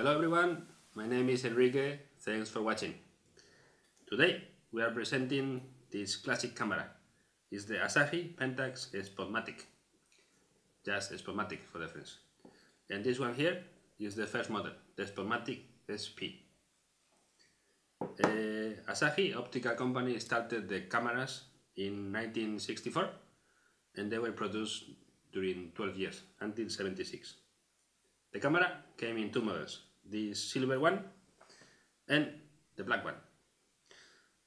Hello everyone, my name is Enrique, thanks for watching. Today we are presenting this classic camera. It's the Asahi Pentax Spotmatic. Just Spotmatic for reference. And this one here is the first model, the Spotmatic SP. Uh, Asahi Optical Company started the cameras in 1964 and they were produced during 12 years until 76. The camera came in two models, the silver one and the black one.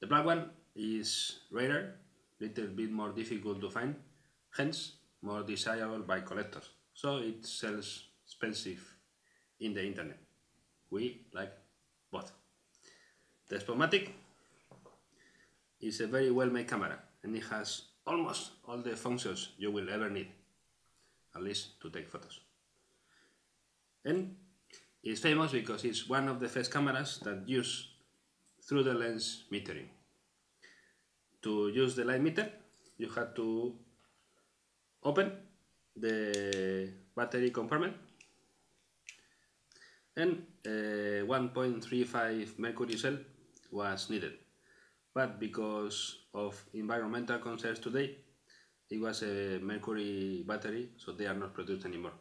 The black one is rarer, little bit more difficult to find, hence more desirable by collectors. So it sells expensive in the internet. We like both. The Spotmatic is a very well made camera and it has almost all the functions you will ever need, at least to take photos. And it's famous because it's one of the first cameras that use through the lens metering. To use the light meter, you have to open the battery compartment and uh, 1.35 mercury cell was needed. But because of environmental concerns today, it was a mercury battery, so they are not produced anymore.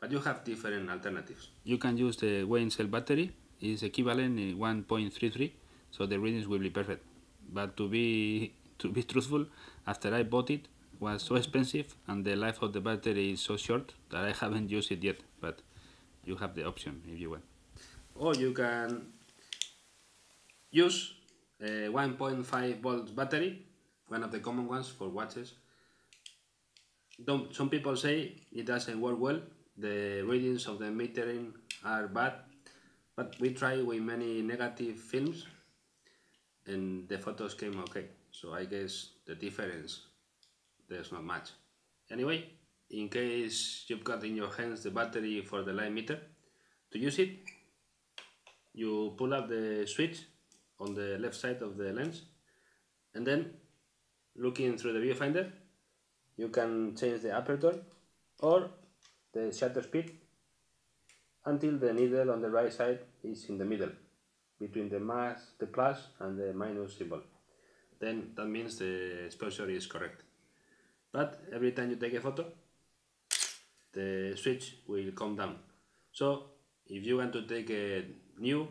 But you have different alternatives. You can use the Wein cell battery, It's equivalent in 1.33, so the readings will be perfect. But to be to be truthful, after I bought it, it was so expensive and the life of the battery is so short that I haven't used it yet. But you have the option if you want. Or you can use a 1.5 volt battery, one of the common ones for watches. Don't, some people say it doesn't work well, the readings of the metering are bad, but we tried with many negative films and the photos came okay. So I guess the difference, there's not much. Anyway, in case you've got in your hands the battery for the light meter, to use it, you pull up the switch on the left side of the lens and then looking through the viewfinder you can change the aperture or the shutter speed until the needle on the right side is in the middle between the mass, the plus and the minus symbol. Then that means the exposure is correct. But every time you take a photo, the switch will come down. So if you want to take a new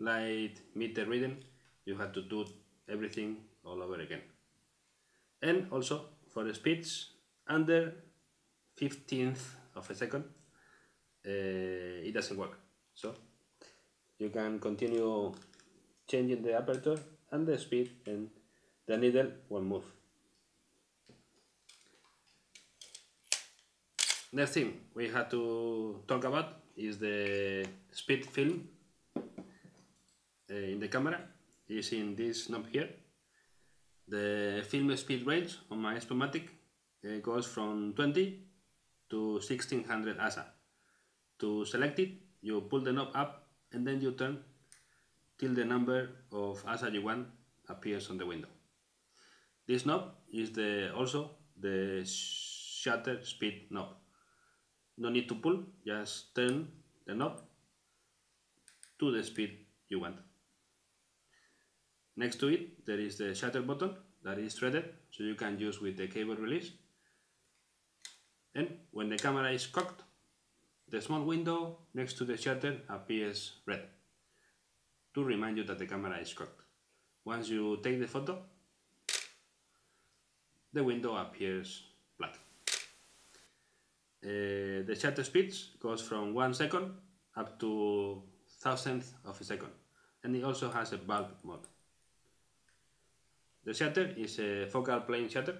light meter reading, you have to do everything all over again. And also for the speeds under 15th of a second, uh, it doesn't work. So you can continue changing the aperture and the speed and the needle will move. Next thing we have to talk about is the speed film uh, in the camera is in this knob here. The film speed range on my Spotmatic uh, goes from 20 to 1600 ASA. To select it, you pull the knob up and then you turn till the number of ASA you want appears on the window. This knob is the also the shutter speed knob no need to pull, just turn the knob to the speed you want. Next to it there is the shutter button that is threaded so you can use with the cable release and when the camera is cocked the small window next to the shutter appears red to remind you that the camera is cocked. Once you take the photo the window appears black. Uh, the shutter speed goes from one second up to thousandth of a second and it also has a bulb mode. The shutter is a focal plane shutter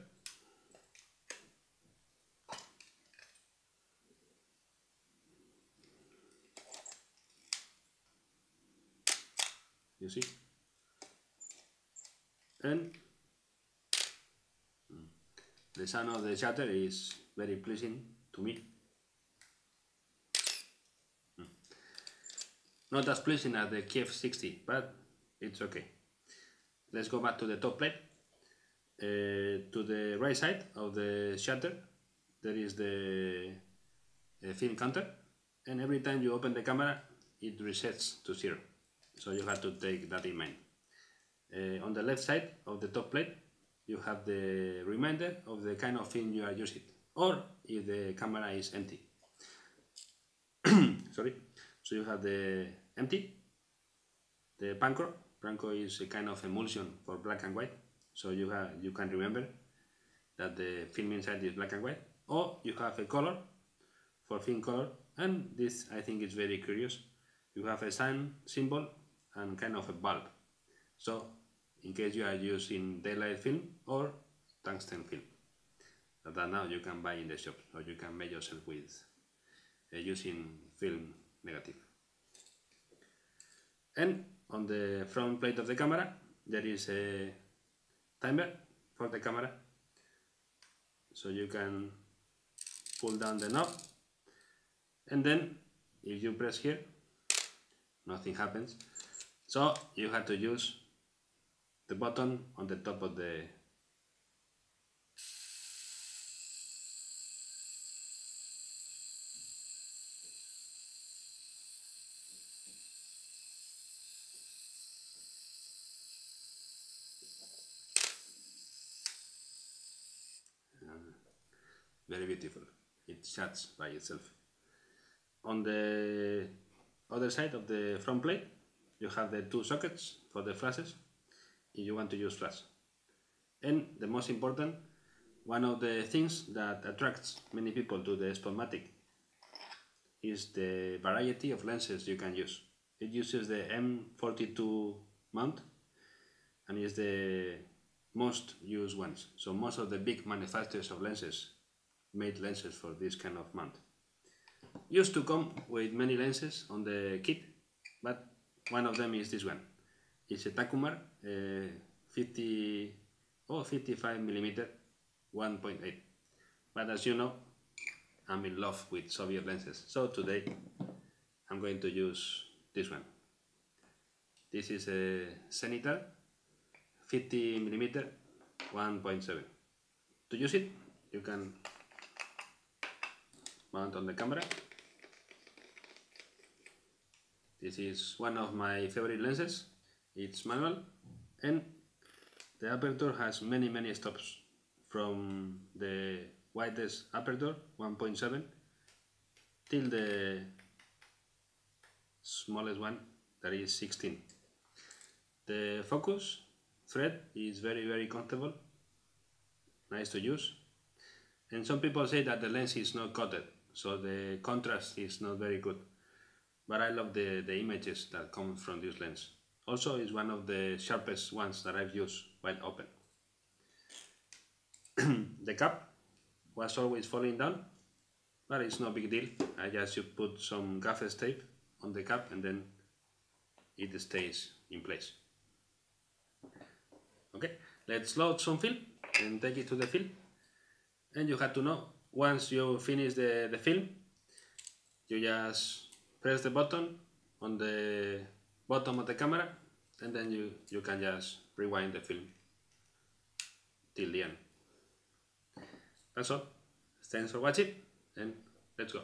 you see and the sound of the shutter is very pleasing to me. Hmm. Not as pleasing as the Kiev 60, but it's okay. Let's go back to the top plate. Uh, to the right side of the shutter, there is the uh, film counter, and every time you open the camera, it resets to zero. So you have to take that in mind. Uh, on the left side of the top plate, you have the reminder of the kind of film you are using, or if the camera is empty. Sorry. So you have the empty, the panko. Panko is a kind of emulsion for black and white. So you have you can remember that the film inside is black and white, or you have a color for film color, and this I think is very curious. You have a sun symbol and kind of a bulb. So in case you are using daylight film or tungsten film that now you can buy in the shop or you can make yourself with uh, using film negative. And on the front plate of the camera there is a timer for the camera so you can pull down the knob and then if you press here nothing happens so you have to use the button on the top of the ah, very beautiful. It shuts by itself. On the other side of the front plate you have the two sockets for the flashes if you want to use flash. And the most important one of the things that attracts many people to the Spotmatic is the variety of lenses you can use. It uses the M42 mount and is the most used ones. So most of the big manufacturers of lenses made lenses for this kind of mount. Used to come with many lenses on the kit, but one of them is this one. It's a Takumar uh, 50 or 55 millimeter 1.8. But as you know, I'm in love with Soviet lenses. So today I'm going to use this one. This is a Zenitar 50 millimeter 1.7. To use it, you can mount on the camera. This is one of my favorite lenses. It's manual and the aperture has many many stops from the widest aperture 1.7 till the smallest one that is 16. The focus thread is very very comfortable, nice to use and some people say that the lens is not coated so the contrast is not very good but I love the, the images that come from this lens. Also it's one of the sharpest ones that I've used while open. The cap was always falling down but it's no big deal. I just you put some gaffer tape on the cap and then it stays in place. Okay let's load some film and take it to the film. And you have to know once you finish the, the film you just press the button on the bottom of the camera and then you, you can just rewind the film till the end. That's all. Thanks for watching and let's go.